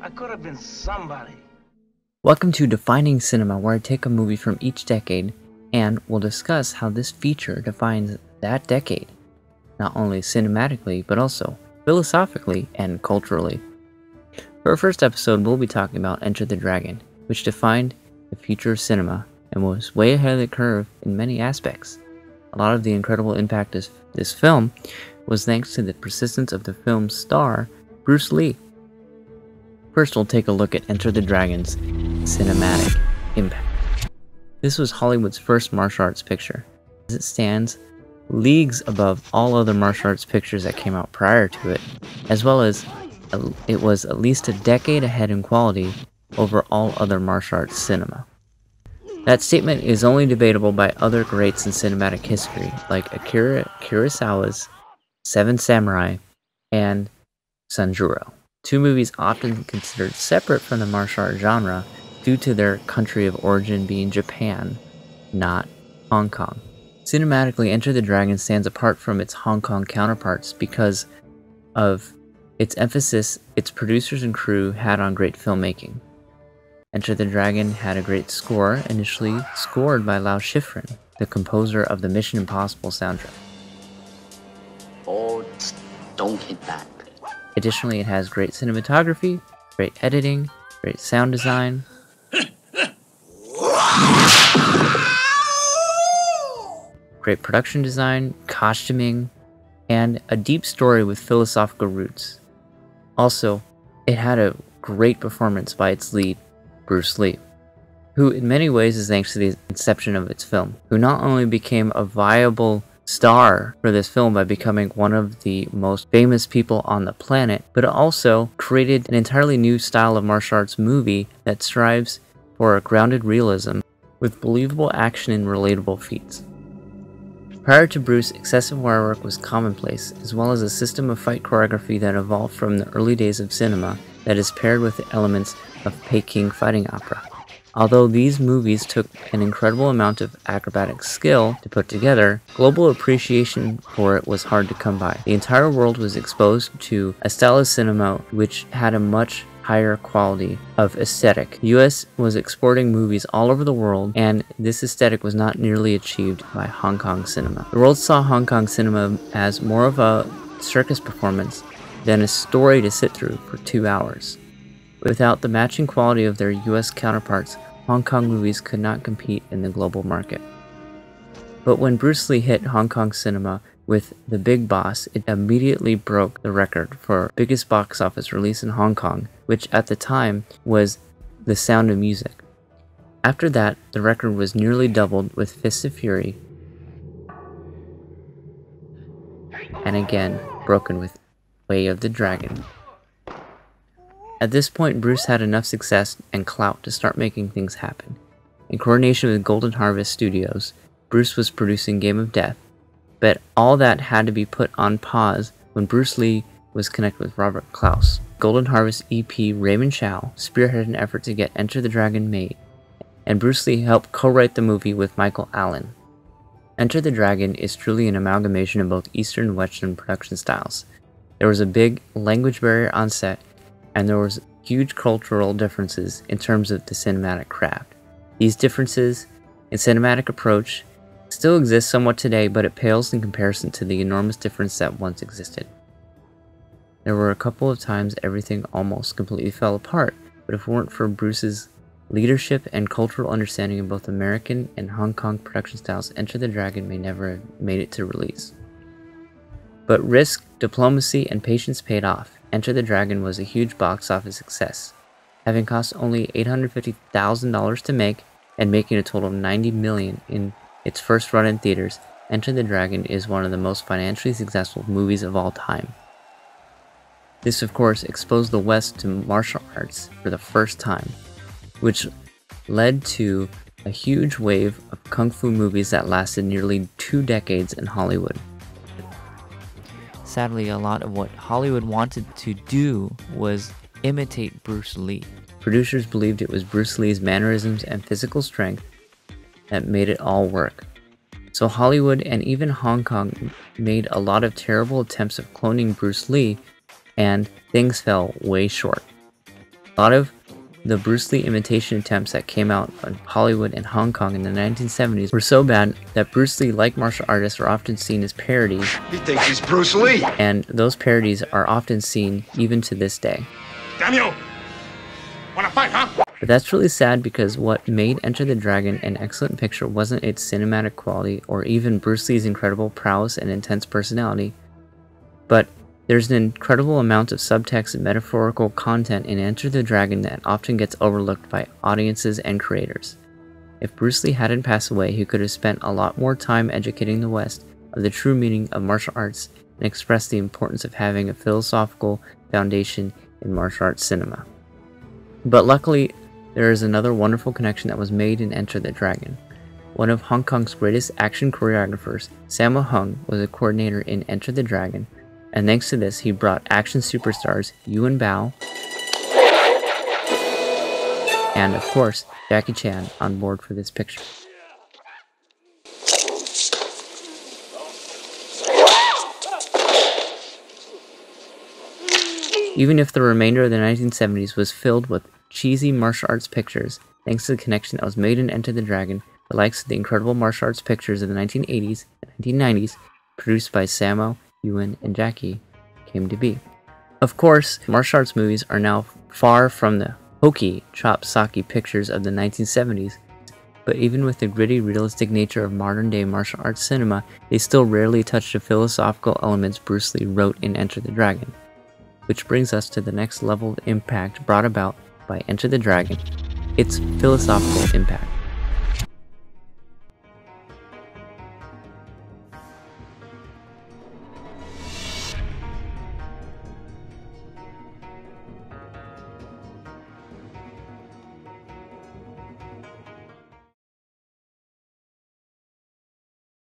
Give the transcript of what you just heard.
I could have been somebody. Welcome to Defining Cinema, where I take a movie from each decade and we'll discuss how this feature defines that decade, not only cinematically, but also philosophically and culturally. For our first episode, we'll be talking about Enter the Dragon, which defined the future of cinema and was way ahead of the curve in many aspects. A lot of the incredible impact of this film was thanks to the persistence of the film's star, Bruce Lee. First, we'll take a look at Enter the Dragon's cinematic impact. This was Hollywood's first martial arts picture, as it stands leagues above all other martial arts pictures that came out prior to it, as well as it was at least a decade ahead in quality over all other martial arts cinema. That statement is only debatable by other greats in cinematic history, like Akira Kurosawa's Seven Samurai and Sanjuro, two movies often considered separate from the martial art genre due to their country of origin being Japan, not Hong Kong. Cinematically, Enter the Dragon stands apart from its Hong Kong counterparts because of its emphasis its producers and crew had on great filmmaking. Enter the Dragon had a great score, initially scored by Lalo Schifrin, the composer of the Mission Impossible soundtrack. Oh, don't hit that. Additionally, it has great cinematography, great editing, great sound design, great production design, costuming, and a deep story with philosophical roots. Also, it had a great performance by its lead, Bruce Lee, who in many ways is thanks to the inception of its film, who not only became a viable star for this film by becoming one of the most famous people on the planet, but also created an entirely new style of martial arts movie that strives for a grounded realism with believable action and relatable feats. Prior to Bruce, excessive wire work was commonplace, as well as a system of fight choreography that evolved from the early days of cinema that is paired with the elements of Peking fighting opera. Although these movies took an incredible amount of acrobatic skill to put together, global appreciation for it was hard to come by. The entire world was exposed to a style of cinema which had a much higher quality of aesthetic. The US was exporting movies all over the world, and this aesthetic was not nearly achieved by Hong Kong cinema. The world saw Hong Kong cinema as more of a circus performance than a story to sit through for two hours. Without the matching quality of their US counterparts, Hong Kong movies could not compete in the global market. But when Bruce Lee hit Hong Kong cinema with The Big Boss, it immediately broke the record for biggest box office release in Hong Kong, which at the time was The Sound of Music. After that, the record was nearly doubled with Fist of Fury, and again broken with Way of the Dragon. At this point, Bruce had enough success and clout to start making things happen. In coordination with Golden Harvest Studios, Bruce was producing Game of Death, but all that had to be put on pause when Bruce Lee was connected with Robert Clouse. Golden Harvest EP Raymond Chow spearheaded an effort to get Enter the Dragon made, and Bruce Lee helped co-write the movie with Michael Allin. Enter the Dragon is truly an amalgamation of both Eastern and Western production styles, there was a big language barrier on set, and there was huge cultural differences in terms of the cinematic craft. These differences in cinematic approach still exist somewhat today, but it pales in comparison to the enormous difference that once existed. There were a couple of times everything almost completely fell apart, but if it weren't for Bruce's leadership and cultural understanding of both American and Hong Kong production styles, Enter the Dragon may never have made it to release. But risk, diplomacy, and patience paid off. Enter the Dragon was a huge box office success, having cost only $850,000 to make and making a total of 90 million in its first run in theaters. Enter the Dragon is one of the most financially successful movies of all time. This, of course, exposed the West to martial arts for the first time, which led to a huge wave of kung fu movies that lasted nearly two decades in Hollywood. Sadly, a lot of what Hollywood wanted to do was imitate Bruce Lee. Producers believed it was Bruce Lee's mannerisms and physical strength that made it all work. So Hollywood and even Hong Kong made a lot of terrible attempts of cloning Bruce Lee, and things fell way short. A lot of the Bruce Lee imitation attempts that came out in Hollywood and Hong Kong in the 1970s were so bad that Bruce Lee like martial artists are often seen as parodies. He thinks he's Bruce Lee. And those parodies are often seen even to this day. Daniel, wanna fight, huh? But that's really sad because what made Enter the Dragon an excellent picture wasn't its cinematic quality or even Bruce Lee's incredible prowess and intense personality, but there's an incredible amount of subtext and metaphorical content in Enter the Dragon that often gets overlooked by audiences and creators. If Bruce Lee hadn't passed away, he could have spent a lot more time educating the West of the true meaning of martial arts and expressed the importance of having a philosophical foundation in martial arts cinema. But luckily, there is another wonderful connection that was made in Enter the Dragon. One of Hong Kong's greatest action choreographers, Sammo Hung, was a coordinator in Enter the Dragon, and thanks to this, he brought action superstars Yuen Biao and, of course, Jackie Chan on board for this picture. Even if the remainder of the 1970s was filled with cheesy martial arts pictures, thanks to the connection that was made in Enter the Dragon, the likes of the incredible martial arts pictures of the 1980s and 1990s, produced by Sammo Yuen, and Jackie came to be. Of course, martial arts movies are now far from the hokey, chop socky pictures of the 1970s, but even with the gritty, realistic nature of modern day martial arts cinema, they still rarely touch the philosophical elements Bruce Lee wrote in Enter the Dragon. Which brings us to the next level of impact brought about by Enter the Dragon its philosophical impact.